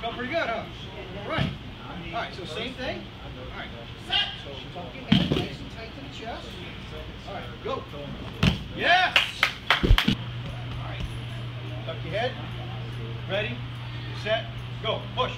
Felt pretty good, huh? All right. All right, so same thing. All right. Set. So tuck your head nice and tight to the chest. All right, go. Yes. All right. Tuck your head. Ready, set, go. Push.